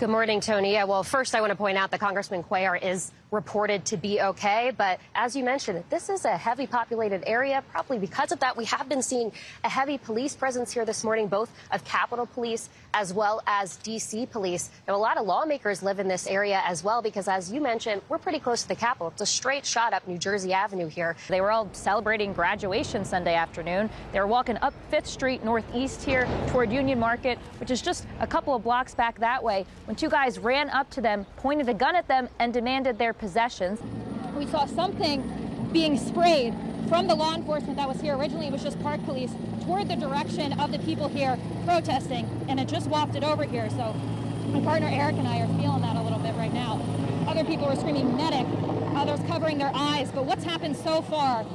Good morning, Tony. Yeah, well, first I want to point out that Congressman Cuellar is reported to be okay. But as you mentioned, this is a heavy populated area. Probably because of that, we have been seeing a heavy police presence here this morning, both of Capitol Police as well as D.C. Police. Now, a lot of lawmakers live in this area as well because, as you mentioned, we're pretty close to the Capitol. It's a straight shot up New Jersey Avenue here. They were all celebrating graduation Sunday afternoon. They were walking up Fifth Street Northeast here toward Union Market, which is just a couple of blocks back that way when two guys ran up to them, pointed a gun at them, and demanded their possessions. We saw something being sprayed from the law enforcement that was here. Originally, it was just park police toward the direction of the people here protesting, and it just wafted over here. So my partner Eric and I are feeling that a little bit right now. Other people were screaming medic, others covering their eyes. But what's happened so far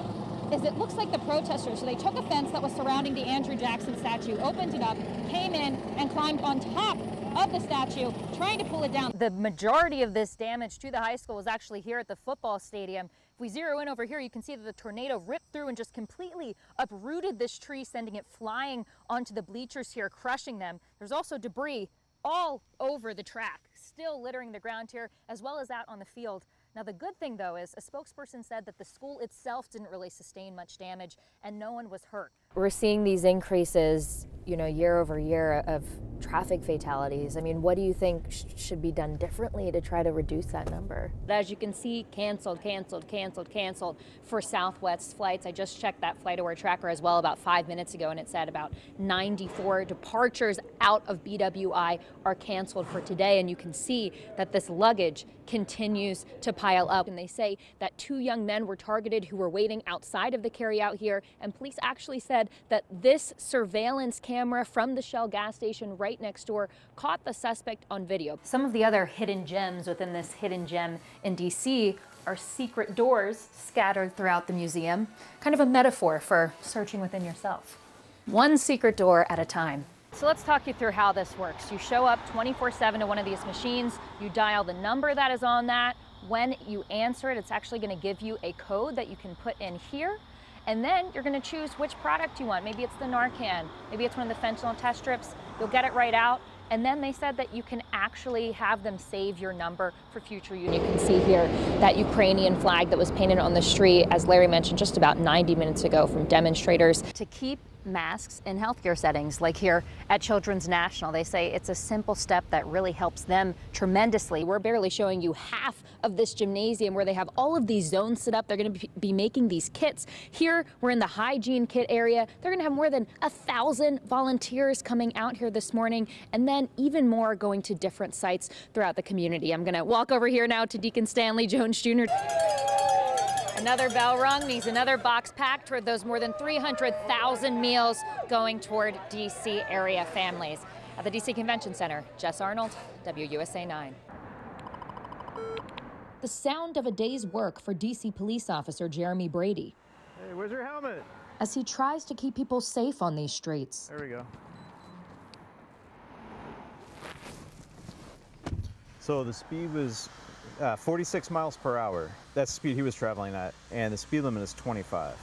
is it looks like the protesters, so they took a fence that was surrounding the Andrew Jackson statue, opened it up, came in, and climbed on top of the statue, trying to pull it down. The majority of this damage to the high school was actually here at the football stadium. If we zero in over here, you can see that the tornado ripped through and just completely uprooted this tree, sending it flying onto the bleachers here, crushing them. There's also debris all over the track, still littering the ground here, as well as out on the field. Now, the good thing, though, is a spokesperson said that the school itself didn't really sustain much damage and no one was hurt. We're seeing these increases, you know, year over year of traffic fatalities. I mean, what do you think sh should be done differently to try to reduce that number? As you can see, canceled, canceled, canceled, canceled for Southwest flights. I just checked that FlightAware tracker as well about five minutes ago, and it said about 94 departures out of BWI are canceled for today. And you can see that this luggage continues to pile up. And they say that two young men were targeted who were waiting outside of the carryout here. And police actually said that this surveillance camera from the Shell gas station right next door caught the suspect on video. Some of the other hidden gems within this hidden gem in DC are secret doors scattered throughout the museum, kind of a metaphor for searching within yourself. One secret door at a time. So let's talk you through how this works. You show up 24-7 to one of these machines, you dial the number that is on that. When you answer it, it's actually gonna give you a code that you can put in here. And then you're gonna choose which product you want. Maybe it's the Narcan, maybe it's one of the fentanyl test strips. You'll get it right out. And then they said that you can actually have them save your number for future use. You can see here that Ukrainian flag that was painted on the street, as Larry mentioned just about 90 minutes ago from demonstrators to keep masks in healthcare settings, like here at Children's National. They say it's a simple step that really helps them tremendously. We're barely showing you half of this gymnasium where they have all of these zones set up. They're going to be making these kits. Here, we're in the hygiene kit area. They're going to have more than a thousand volunteers coming out here this morning, and then even more going to different sites throughout the community. I'm going to walk over here now to Deacon Stanley Jones Jr. Another bell rung means another box packed toward those more than 300,000 meals going toward D.C. area families. At the D.C. Convention Center, Jess Arnold, WUSA 9. The sound of a day's work for D.C. police officer Jeremy Brady. Hey, where's your helmet? As he tries to keep people safe on these streets. There we go. So the speed was uh, 46 miles per hour. That's the speed he was traveling at, and the speed limit is 25.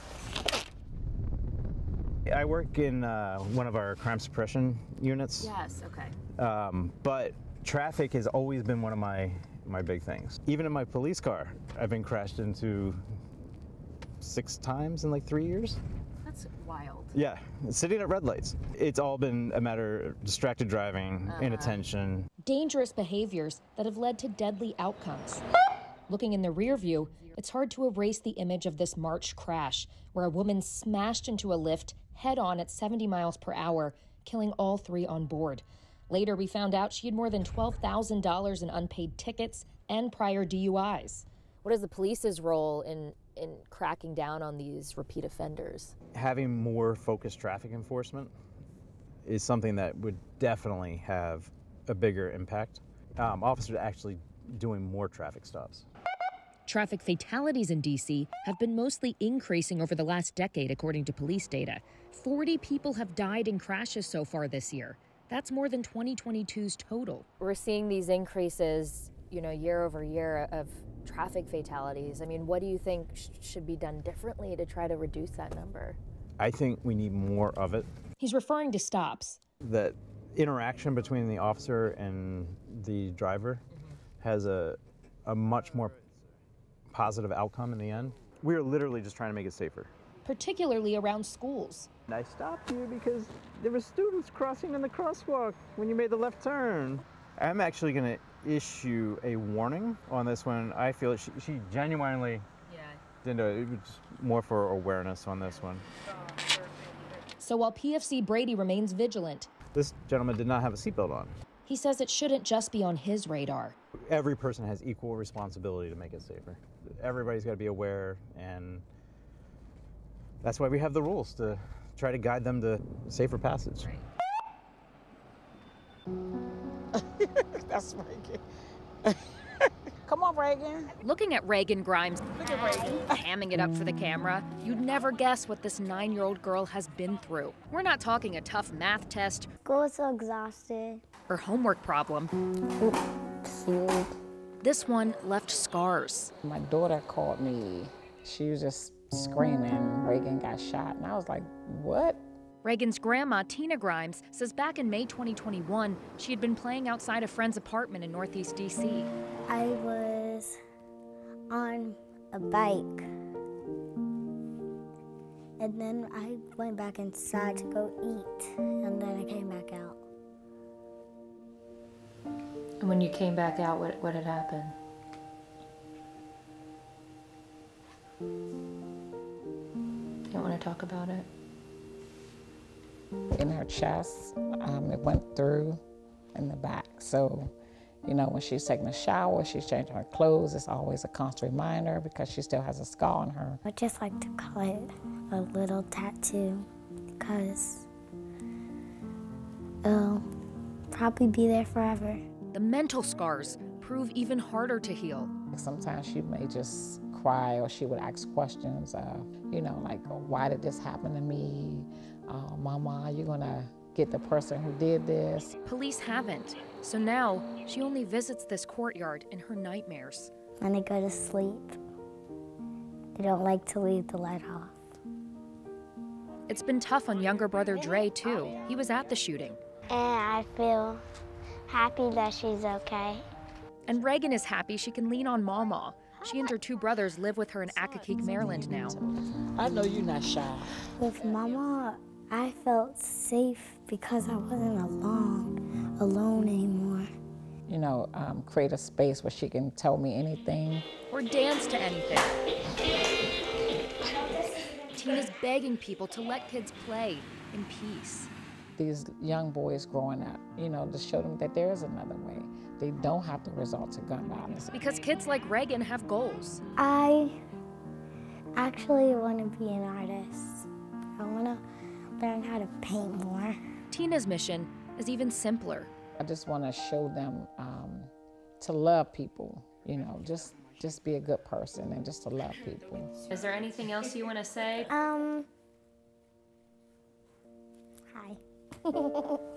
I work in uh, one of our crime suppression units. Yes, okay. Um, but traffic has always been one of my, my big things. Even in my police car, I've been crashed into six times in like three years. That's wild. Yeah, sitting at red lights. It's all been a matter of distracted driving, uh -huh. inattention. Dangerous behaviors that have led to deadly outcomes. Looking in the rear view, it's hard to erase the image of this March crash where a woman smashed into a Lyft head on at 70 miles per hour, killing all three on board. Later, we found out she had more than $12,000 in unpaid tickets and prior DUIs. What is the police's role in, in cracking down on these repeat offenders? Having more focused traffic enforcement is something that would definitely have a bigger impact. Um, officers actually doing more traffic stops. Traffic fatalities in D.C. have been mostly increasing over the last decade, according to police data. 40 people have died in crashes so far this year. That's more than 2022's total. We're seeing these increases, you know, year over year of traffic fatalities. I mean, what do you think sh should be done differently to try to reduce that number? I think we need more of it. He's referring to stops. That interaction between the officer and the driver mm-hmm. has a, a much more positive outcome in the end. We are literally just trying to make it safer. particularly around schools. And I stopped you because there were students crossing in the crosswalk when you made the left turn. I'm actually going to issue a warning on this one. I feel she, she genuinely didn't do it. It was more for awareness on this one. So while PFC Brady remains vigilant, This gentleman did not have a seatbelt on. he says it shouldn't just be on his radar. Every person has equal responsibility to make it safer. Everybody's got to be aware, and that's why we have the rules to try to guide them to safer passage. That's Reagan. Come on, Reagan. Looking at Reagan Grimes, Look at Reagan. hamming it up for the camera, you'd never guess what this nine year old girl has been through. We're not talking a tough math test School was so exhausted. Her homework problem. This one left scars. My daughter called me. She was just screaming, Reagan got shot. And I was like, what? Reagan's grandma, Tina Grimes, says back in May 2021, she had been playing outside a friend's apartment in Northeast DC. I was on a bike. And then I went back inside to go eat. And then I came back out. And when you came back out, what, what had happened? You don't want to talk about it? In her chest, um, it went through in the back. So, you know, when she's taking a shower, she's changing her clothes, it's always a constant reminder because she still has a scar on her. I just like to call it a little tattoo because it'll probably be there forever. The mental scars prove even harder to heal. Sometimes she may just cry or she would ask questions, uh, you know, like, why did this happen to me? Uh, Mama, are gonna get the person who did this? Police haven't. So now she only visits this courtyard in her nightmares. When I go to sleep, I don't like to leave the light off. It's been tough on younger brother Dre, too. He was at the shooting. And I feel happy that she's okay. And Reagan is happy she can lean on Mama. She and her two brothers live with her in Accokeek, Maryland now. I know you're not shy. With Mama, I felt safe because I wasn't alone, alone anymore. You know, um, create a space where she can tell me anything. Or dance to anything. Tina's begging people to let kids play in peace. These young boys growing up, you know, to show them that there is another way. They don't have to resort to gun violence. Because kids like Reagan have goals. I actually want to be an artist. I want to learn how to paint more. Tina's mission is even simpler. I just want to show them um, to love people, you know, just just be a good person and just to love people. Is there anything else you want to say? Um, ハハハ。